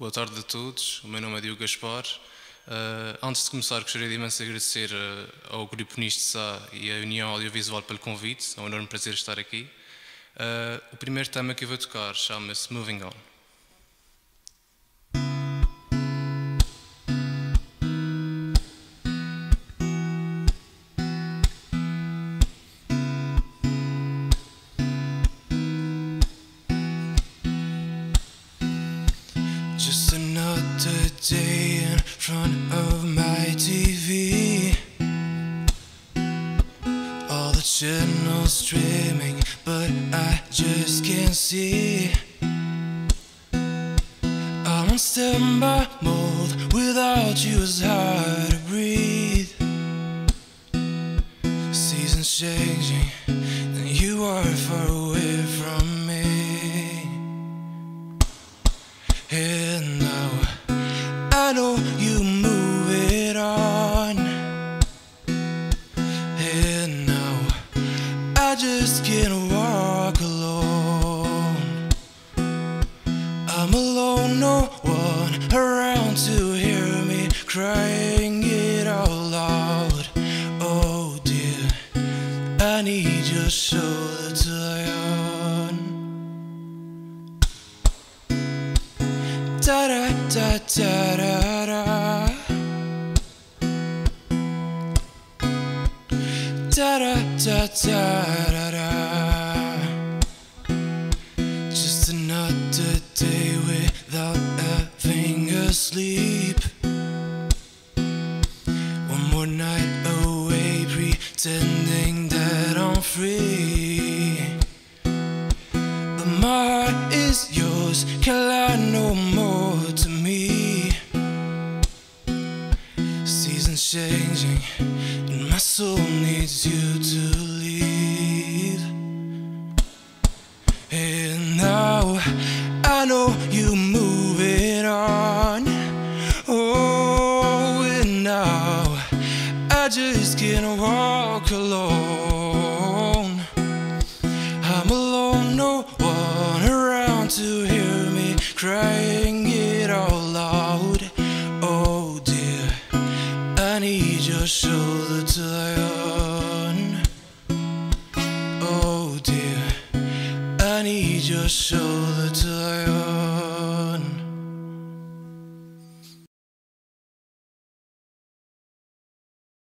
Boa tarde a todos, o meu nome é Diogo Gaspar. Uh, antes de começar, gostaria de imenso agradecer uh, ao Grupo Nisto Sá e à União Audiovisual pelo convite, é um enorme prazer estar aqui. Uh, o primeiro tema que eu vou tocar chama-se Moving On. day in front of my TV. All the channels streaming, but I just can't see. I'm on standby mold, without you it's hard to breathe. Seasons changing, and you are far away. can walk alone. I'm alone, no one around to hear me crying it all out. Oh dear, I need your shoulder to lie on. Da da da da da da. Da da da da. da. sleep. One more night away, pretending that I'm free. But my heart is yours, can lie no more to me. Seasons changing, and my soul needs you to leave. And now I know you. just can't walk alone. I'm alone, no one around to hear me crying it all out. Oh dear, I need your shoulder to lie on. Oh dear, I need your shoulder to lie on.